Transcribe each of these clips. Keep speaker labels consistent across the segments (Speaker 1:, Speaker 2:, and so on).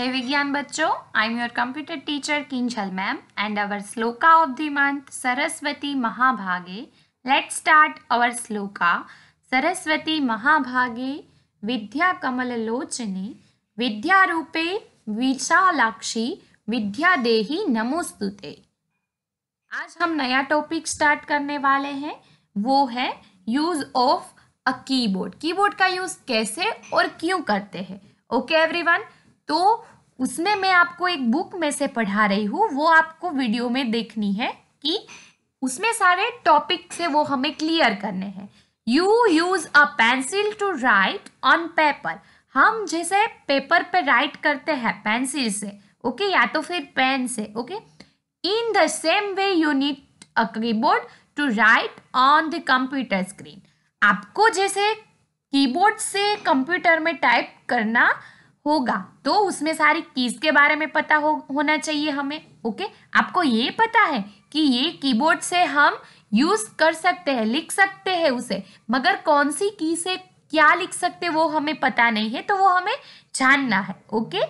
Speaker 1: जय विज्ञान बच्चों। I am your computer teacher Kinjal ma'am and our shloka of the month Saraswati महाभागे let start our shloka Saraswati महाभागे विद्या कमल लोचने विद्या रूपे विशालाक्षी विद्या देही नमोस्तुते आज हम नया टॉपिक स्टार्ट करने वाले हैं। वो है use of a keyboard keyboard का यूज़ कैसे और क्यों करते हैं? ओके एवरीवन तो उसमें मैं आपको एक बुक में से पढ़ा रही हूँ, वो आपको वीडियो में देखनी है कि उसमें सारे टॉपिक से वो हमें क्लियर करने हैं। You use a pencil to write on paper हम जैसे पेपर पे राइट करते हैं पेंसिल से ओके? या तो फिर पेन से okay in the same way you need a keyboard to write on the computer screen आपको जैसे कीबोर्ड से कंप्यूटर में टाइप करना होगा तो उसमें सारी कीज के बारे में पता हो, होना चाहिए हमें, ओके? आपको ये पता है कि ये कीबोर्ड से हम यूज़ कर सकते हैं, लिख सकते हैं उसे, मगर कौन सी की से क्या लिख सकते वो हमें पता नहीं है तो वो हमें जानना है, okay?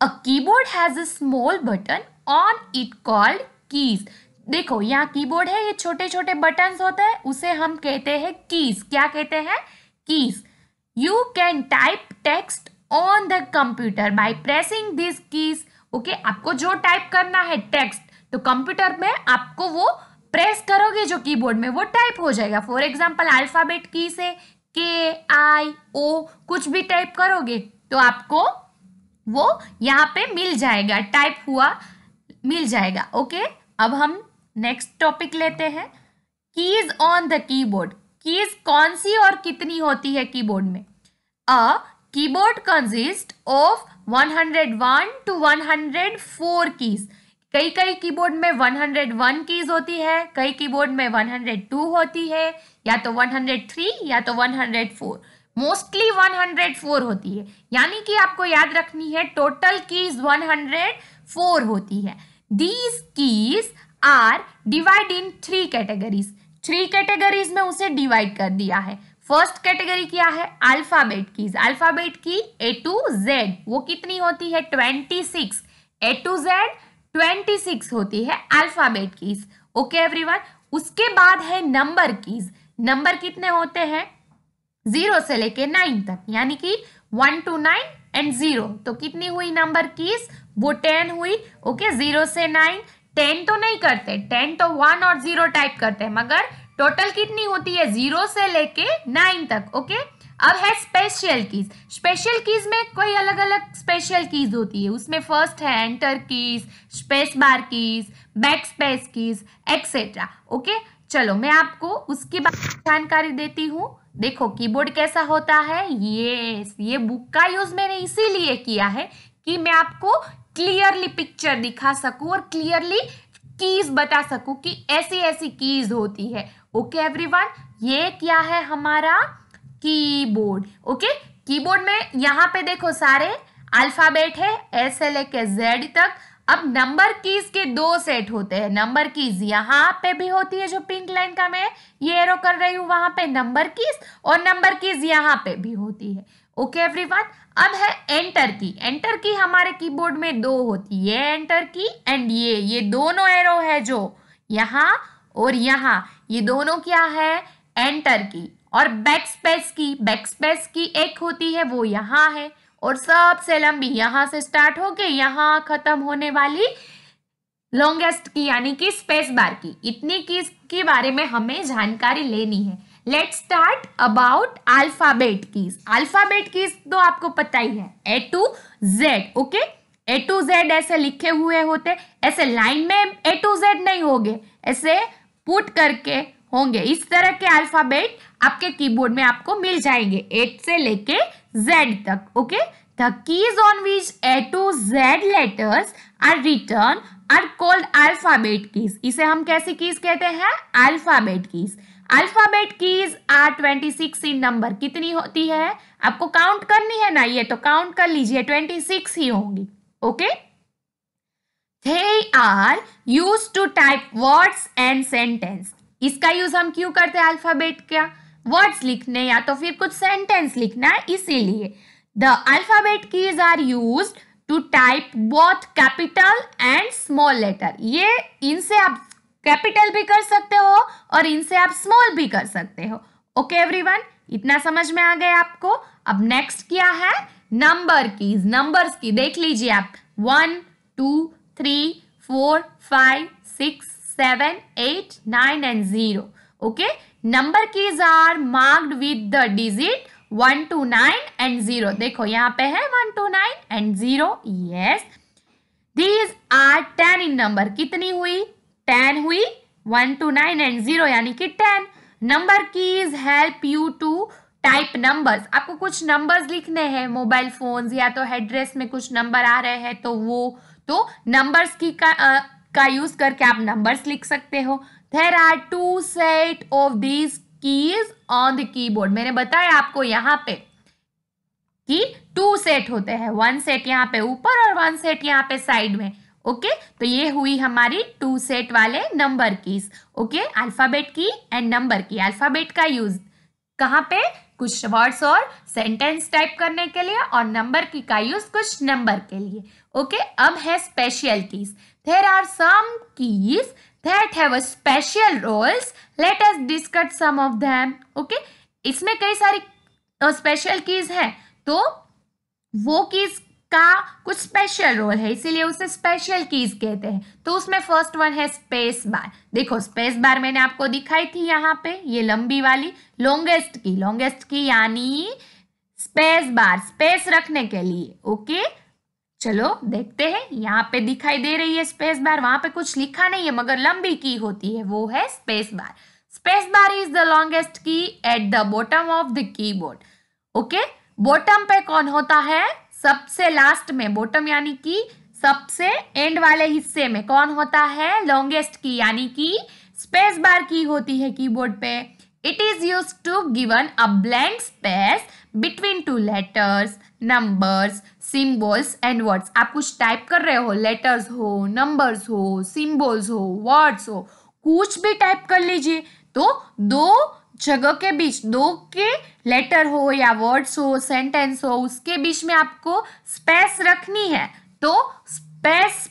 Speaker 1: A keyboard has a small button on it called keys देखो, यहाँ कीबोर्ड है, ये छोटे छोटे बटन होते हैं, उसे हम कहते हैं कीज क्या कहते हैं? Keys you can type text on the computer by pressing this keys okay आपको जो टाइप करना है टेक्स्ट तो कंप्यूटर में आपको वो प्रेस करोगे जो कीबोर्ड में, वो टाइप हो जाएगा। फॉर एग्ज़ाम्पल अल्फ़ाबेट की से के आई ओ कुछ भी टाइप करोगे तो आपको वो यहाँ पे मिल जाएगा टाइप हुआ मिल जाएगा ओके अब हम नेक्स्ट टॉपिक लेते हैं। Keys on the keyboard keys कौन सी और कितनी होती है कीबोर्ड में? A keyboard consist of 101 to 104 keys कई कई कीबोर्ड में 101 कीज होती है, कई कीबोर्ड में 102 होती है, या तो 103 या तो 104 मोस्टली 104 होती है। यानी कि आपको याद रखनी है टोटल कीज 104 होती है। These keys are divide in three categories three categories में उसे डिवाइड कर दिया है। फ़र्स्ट कैटेगरी क्या है? Alphabet keys. अल्फ़ाबेट की ए टू जेड वो कितनी होती है? Twenty six. A to Z twenty six होती है अल्फ़ाबेट कीज। Okay everyone? उसके बाद है नंबर कीज। नंबर कितने होते हैं? ज़ीरो से लेके नाइन तक, यानी कि one two nine and zero. तो कितनी हुई नंबर कीज? वो टेन हुई। ओके, ज़ीरो से नाइन। टेन तो नहीं करते। टेन तो वन और ज़ीरो टाइप करते हैं, मगर टोटल कितनी होती है? ज़ीरो से लेके नाइन तक ओके अब है स्पेशल कीज स्पेशल कीज में कोई अलग अलग स्पेशल कीज होती है। उसमें फ़र्स्ट है enter keys space bar keys back space keys etcetera okay चलो, मैं आपको उसकी जानकारी देती हूँ। देखो कीबोर्ड कैसा होता है? ये ये बुक का यूज़ मैंने इसीलिए किया है कि मैं आपको क्लियरली पिक्चर दिखा सकूँ और क्लियरली कीज बता सकूँ कि ऐसी ऐसी कीज होती है। ओके एवरीवन ये क्या है हमारा कीबोर्ड ओके कीबोर्ड में यहाँ पे देखो सारे अल्फ़ाबेट है एस से लेके जेड तक। अब नंबर कीज के दो सेट होते हैं। नंबर कीज यहाँ पे भी होती है जो पिंक लाइन का मैं ये एरो कर रही हूँ, वहाँ पे नंबर कीज और नंबर कीज यहाँ पे भी होती है। ओके एवरीवन अब है एंटर की एंटर की हमारे कीबोर्ड में दो होती है। एंटर की एंड ये। ये दोनों एरो है जो यहाँ और यहाँ। ये दोनों क्या है? Enter key. और back space key. Back space key एक होती है, वो यहाँ है। और सबसे लंबी यहाँ से स्टार्ट होके यहाँ खत्म होने वाली लॉन्गेस्ट की, यानी कि स्पेस बार की। इतनी की के बारे में हमें जानकारी लेनी है। Let start about alphabet keys alphabet keys तो आपको पता ही है। A to Z okay A to Z ऐसे लिखे हुए होते। ऐसे लाइन में ए टू जेड नहीं होंगे। ऐसे पुट करके होंगे। इस तरह के अल्फ़ाबेट आपके कीबोर्ड में आपको मिल जाएँगे। एट से लेके जेड तक okay the keys on which A to Z letters are written are called alphabet keys इसे हम कैसी कीज कहते हैं? Alphabet keys alphabet keys are twenty six in number कितनी होती है? आपको काउंट करनी है ना? ये तो काउंट कर लीजिए ट्वेंटी सिक्स ही होंगी okay okay? They are used to type words and sentence. इसका यूज़ हम क्यों करते हैं अल्फ़ाबेट क्या वर्ड्स लिखने या तो फिर कुछ सेंटेंस लिखना है, इसीलिए। The alphabet keys are use to type both capital and small letter ये इनसे आप कैपिटल भी कर सकते हो और इनसे आप स्मॉल भी कर सकते हो। ओके एवरीवन इतना समझ में आ गया आपको? अब नेक्स्ट क्या है? नंबर कीज नंबर्स की देख लीजिए आप। One two three four five six seven eight nine and zero okay number keys are marked with the digit one two nine and zero देखो यहाँ पे है one two nine and zero yes these are ten in number कितनी हुई ten हुई one two nine and zero यानी कि ten number keys help you to type numbers आपको कुछ नंबर्स लिखने हैं मोबाइल फोन्स या तो एड्रेस में कुछ नंबर आ रहे हैं तो वो तो नंबर्स की का, आ, का यूज़ करके आप नंबर्स लिख सकते हो। There are two set of these keys on the keyboard मैंने बताया आपको यहाँ पे कि टू सेट होते हैं। वन सेट यहाँ पे ऊपर और वन सेट यहाँ पे साइड में। Okay okay? तो ये हुई हमारी टू सेट वाले number keys okay alphabet key and number key alphabet का यूज़ कहाँ पे? कुछ वर्ड्स और सेंटेंस टाइप करने के लिए और नंबर की का यूज़ कुछ नंबर के लिए। Okay okay? अब है special keys there are some keys that have a special roles. Let us discuss some of them. Okay इसमें कई सारी स्पेशल uh, कीज है. तो वो कीज का कुछ स्पेशल रोल है इसीलिए उसे स्पेशल कीज कहते हैं। तो उसमें फ़र्स्ट वन है स्पेस बार देखो स्पेस बार मैंने आपको दिखाई थी यहाँ पे ये लंबी वाली लॉन्गेस्ट की लॉन्गेस्ट की यानी स्पेस बार स्पेस रखने के लिए ओके चलो, देखते हैं। यहाँ पे दिखाई दे रही है स्पेस बार वहाँ पे कुछ लिखा नहीं है, मगर लंबी की होती है, वो है space bar space bar is the longest key at the bottom of the keyboard okay bottom पे कौन होता है? सबसे लास्ट में बॉटम यानी कि सबसे एंड वाले हिस्से में कौन होता है? लॉन्गेस्ट की यानी कि स्पेस बार की होती है कीबोर्ड पे। It is use to given a blank space between two letters numbers symbols and words आप कुछ टाइप कर रहे हो लेटर्स हो नंबर्स हो सिम्बल्स हो वर्ड्स हो, कुछ भी टाइप कर लीजिए तो दो जगह के बीच, दो के लेटर हो या वर्ड्स हो सेंटेंस हो, उसके बीच में आपको स्पेस रखनी है। तो स्पेस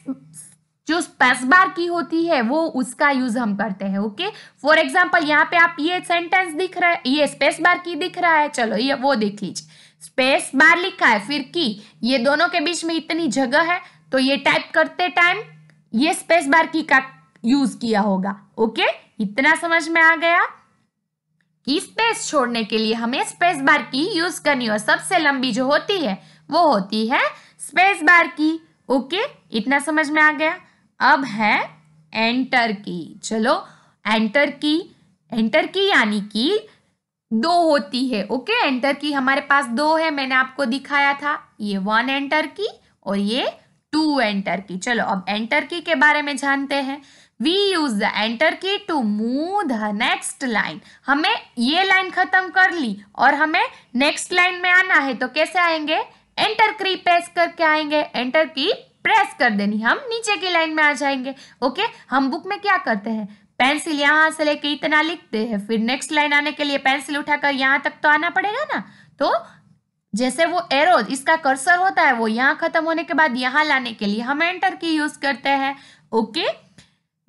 Speaker 1: जो स्पेस बार की होती है, वो उसका यूज़ हम करते हैं ओके फॉर एग्ज़ाम्पल यहाँ पे आप ये सेंटेंस दिख रहा है, ये स्पेस बार की दिख रहा है, चलो ये वो देख लीजिए। स्पेस बार लिखा है, फिर की, ये दोनों के बीच में इतनी जगह है तो ये टाइप करते टाइम ये स्पेस बार की का यूज़ किया होगा ओके इतना समझ में आ गया? कि स्पेस छोड़ने के लिए हमें स्पेस बार की यूज़ करनी हो सबसे लंबी जो होती है, वो होती है स्पेस बार की ओके इतना समझ में आ गया? अब है एंटर की चलो एंटर की एंटर की यानी कि दो होती है ओके एंटर की हमारे पास दो है, मैंने आपको दिखाया था। ये वन एंटर की और ये टू एंटर की चलो, अब एंटर की के बारे में जानते हैं। We use the enter key to move the next line हमें ये लाइन खत्म कर ली और हमें नेक्स्ट लाइन में आना है तो कैसे आएँगे? एंटर की प्रेस करके आएँगे। एंटर की प्रेस कर देनी, हम नीचे की लाइन में आ जाएँगे, ओके? हम बुक में क्या करते हैं? पेंसिल यहाँ से लेके इतना लिखते हैं, फिर नेक्स्ट लाइन आने के लिए पेंसिल उठाकर यहाँ तक तो आना पड़ेगा ना? तो जैसे वो एरो इसका कर्सर होता है, वो यहाँ खत्म होने के बाद यहाँ लाने के लिए हम एंटर की यूज़ करते हैं, ओके?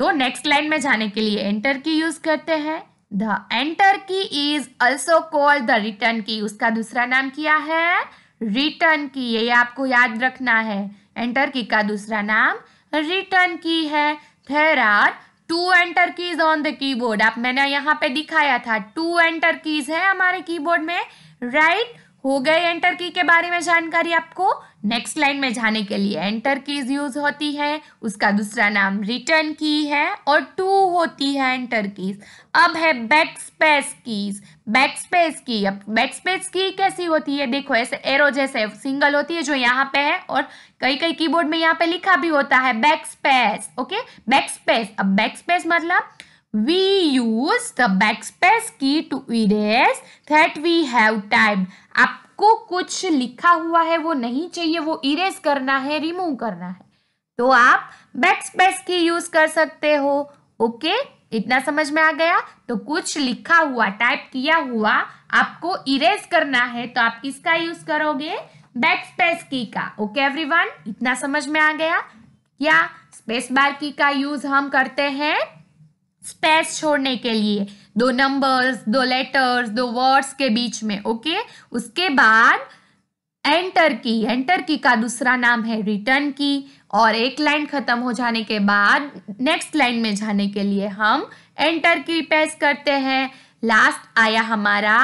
Speaker 1: तो नेक्स्ट लाइन में जाने के लिए एंटर की यूज़ करते हैं। The enter key is also called the return key उसका दूसरा नाम क्या है? रिटर्न की ये आपको याद रखना है। एंटर की का दूसरा नाम रिटर्न की है। There are two enter keys on the keyboard आप मैंने यहाँ पे दिखाया था टू एंटर कीज है हमारे कीबोर्ड में। Right right? हो गए एंटर की के बारे में जानकारी आपको नेक्स्ट लाइन में जाने के लिए। एंटर कीज यूज़ होती है, उसका दूसरा नाम रिटर्न की है और टू होती है एंटर कीज अब है back space keys back space key. अब बैक स्पेस की कैसी होती है? देखो, ऐसे एरो जैसे सिंगल होती है जो यहाँ पे है और कई कई कीबोर्ड में यहाँ पे लिखा भी होता है back space okay back space अब बैक स्पेस मतलब we use the backspace key to erase that we have typed आपको कुछ लिखा हुआ है, वो नहीं चाहिए, वो इरेज करना है रिमूव करना है। तो आप बैक स्पेस की यूज़ कर सकते हो ओके इतना समझ में आ गया? तो कुछ लिखा हुआ टाइप किया हुआ, आपको इरेज करना है तो आप किसका यूज़ करोगे? बैक स्पेस की। का ओके एवरीवन इतना समझ में आ गया? क्या स्पेस बार की का यूज़ हम करते हैं? स्पेस छोड़ने के लिए। दो नंबर्स दो लेटर्स दो वर्ड्स के बीच में ओके उसके बाद एंटर की एंटर की का दूसरा नाम है रिटर्न की और एक लाइन खत्म हो जाने के बाद नेक्स्ट लाइन में जाने के लिए हम एंटर की प्रेस करते हैं। लास्ट आया हमारा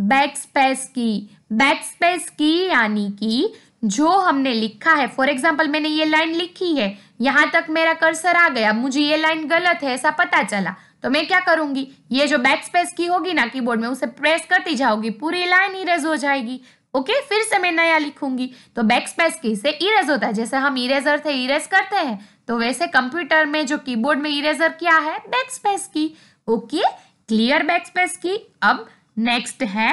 Speaker 1: back space key. Back space key यानी कि जो हमने लिखा है। फॉर एग्ज़ाम्पल मैंने ये लाइन लिखी है। यहाँ तक मेरा कर्सर आ गया। मुझे ये लाइन गलत है, ऐसा पता चला। तो मैं क्या करूँगी? ये जो बैक स्पेस की होगी ना कीबोर्ड में, उसे प्रेस करती जाओगी। पूरी लाइन ही इरेज हो जाएगी। ओके फिर से मैं नया लिखूँगी। तो बैक स्पेस की से इरेज होता है। जैसे हम इरेजर से इरेज करते हैं तो वैसे कंप्यूटर में जो कीबोर्ड में इरेजर क्या है back space key okay clear back space key अब नेक्स्ट है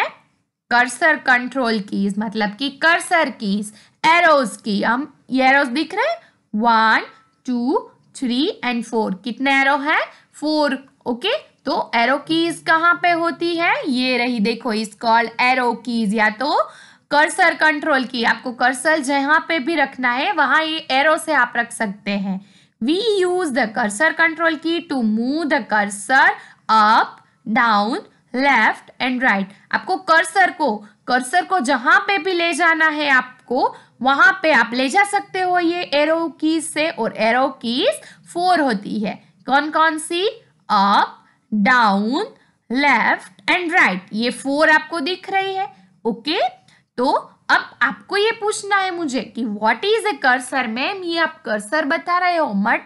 Speaker 1: कर्सर कंट्रोल कीज मतलब कि कर्सर कीज एरोज की हम ये एरोज दिख रहे हैं। One two three and four कितने एरो है? फोर ओके तो एरो कीज कहाँ पे होती है? ये रही देखो इस कॉल्ड एरो कीज या तो कर्सर कंट्रोल की। आपको कर्सर जहाँ पे भी रखना है, वहाँ ये एरो से आप रख सकते हैं। We use the cursor control key to move the cursor up down left and right आपको कर्सर को कर्सर को जहाँ पे भी ले जाना है आपको, वहाँ पे आप ले जा सकते हो ये एरो कीज से और एरो कीज फोर होती है। कौन कौन सी? Up down left and right ये फोर आपको दिख रही है। Okay okay? तो अब आपको ये पूछना है मुझे कि what is a cursor ma'am ये आप कर्सर बता रहे हो मट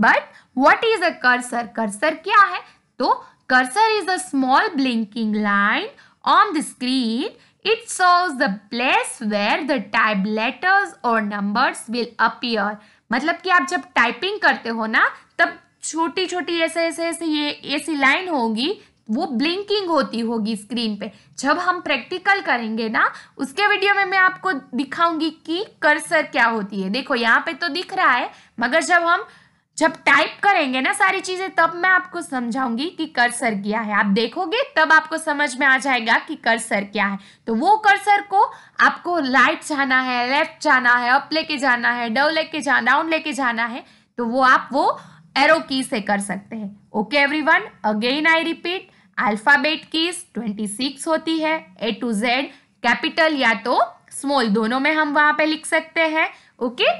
Speaker 1: but what is a cursor cursor क्या है? तो cursor is a small blinking line on the screen it shows the place where the type letters और नंबर्स विल अपियर मतलब कि आप जब टाइपिंग करते हो ना, तब छोटी छोटी ऐसे ऐसे ऐसे ये, ऐसी लाइन होगी वो ब्लिंकिंग होती होगी स्क्रीन पे। जब हम प्रैक्टिकल करेंगे ना, उसके वीडियो में मैं आपको दिखाऊँगी कि कर्सर क्या होती है। देखो, यहाँ पे तो दिख रहा है, मगर जब हम, जब टाइप करेंगे ना सारी चीज़ें, तब मैं आपको समझाऊँगी कि कर्सर क्या है। आप देखोगे, तब आपको समझ में आ जाएगा कि कर्सर क्या है। तो वो कर्सर को आपको राइट जाना है लेफ़्ट जाना है अप लेके जाना है डाउन लेके जाना डाउन लेके जाना है तो वो आप वो एरो की से कर सकते हैं। Okay everyone again I repeat alphabet keys 26 होती है, ए टू जेड, कैपिटल या तो स्मॉल, दोनों में हम वहाँ पे लिख सकते हैं, ओके?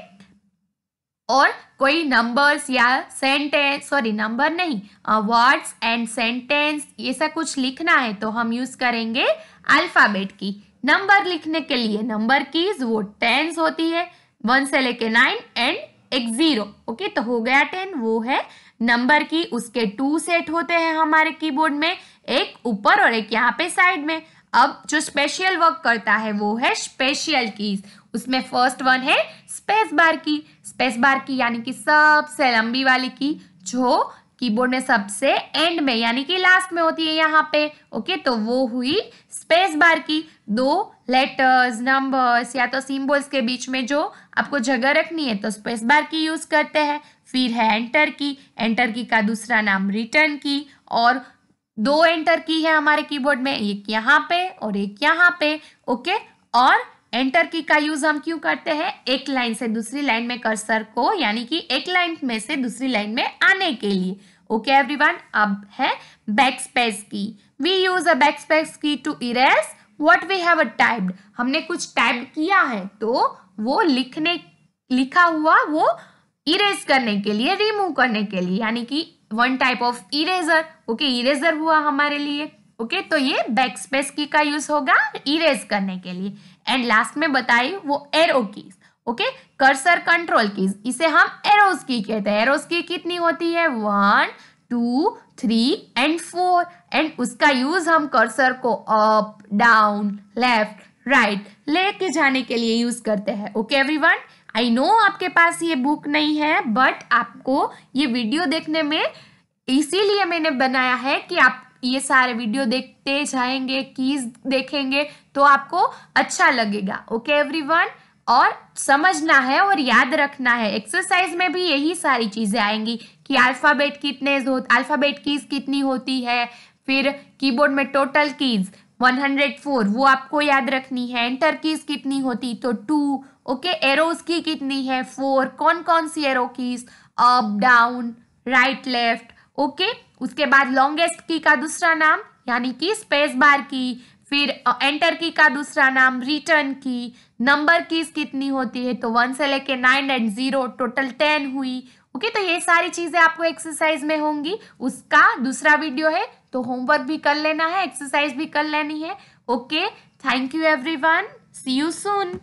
Speaker 1: और कोई नंबर्स या सेंटेंस सॉरी नंबर नहीं वर्ड्स एंड सेंटेंस ये सब कुछ लिखना है तो हम यूज़ करेंगे अल्फ़ाबेट की। नंबर लिखने के लिए नंबर कीज वो टेंस होती है वन से लेके नाइन एंड एक ज़ीरो ओके? तो हो गया टेन वो है नंबर की उसके टू सेट होते हैं हमारे कीबोर्ड में, एक ऊपर और एक यहाँ पे साइड में। अब जो स्पेशल वर्क करता है वो है स्पेशल कीज उसमें फ़र्स्ट वन है space bar key space bar की यानी कि सबसे लंबी वाली की जो कीबोर्ड में सबसे एंड में, यानी कि लास्ट में होती है यहाँ पे। ओके तो वो हुई स्पेस बार की दो लेटर्स नंबर्स या तो सिंबल्स के बीच में जो आपको जगह रखनी है तो स्पेस बार की यूज़ करते हैं। फिर है एंटर की एंटर की का दूसरा नाम रिटर्न की, और दो एंटर की है हमारे कीबोर्ड में, एक यहाँ पे और एक यहाँ पे। ओके और एंटर की का यूज़ हम क्यों करते हैं? एक लाइन से दूसरी लाइन में कर्सर को, यानी कि एक लाइन में से दूसरी लाइन में आने के लिए। ओके एवरीवन अब है back space key we use a back space key to erase what we have typed हमने कुछ टाइप किया है तो वो लिखने, लिखा हुआ वो इरेज करने के लिए रिमूव करने के लिए, यानी कि one type of eraser okay eraser हुआ हमारे लिए। ओके तो ये बैक स्पेस की का यूज़ होगा इरेज करने के लिए. एंड लास्ट में बताई वो arrow keys okay cursor control keys इसे हम एरोज की कहते हैं. एरोज की कितनी होती है? One two three and four and उसका यूज़ हम कर्सर को अप डाउन लेफ़्ट राइट लेके जाने के लिए यूज़ करते हैं. ओके एवरीवन आई नो आपके पास ये बुक नहीं है बट आपको ये वीडियो देखने में इसीलिए मैंने बनाया है कि आप ये सारे वीडियो देखते जाएँगे कीज देखेंगे तो आपको अच्छा लगेगा ओके एवरीवन और समझना है और याद रखना है एक्सरसाइज में भी यही सारी चीज़ें आएँगी कि अल्फ़ाबेट कितने अल्फ़ाबेट कीज कितनी होती है, फिर कीबोर्ड में टोटल कीज 104 वो आपको याद रखनी है एंटर कीज कितनी होती तो टू ओके एरोज की कितनी है फोर कौन कौन सी arrow keys up down right left okay उसके बाद लॉन्गेस्ट की का दूसरा नाम, यानी कि स्पेस बार की फिर एंटर की का दूसरा नाम रिटर्न की नंबर कीज कितनी होती है तो वन से लेके nine and zero total ten हुई। ओके तो ये सारी चीज़ें आपको एक्सरसाइज में होंगी। उसका दूसरा वीडियो है तो होमवर्क भी कर लेना है एक्सरसाइज भी कर लेनी है। Okay thank you everyone see you soon